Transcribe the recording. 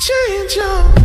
change your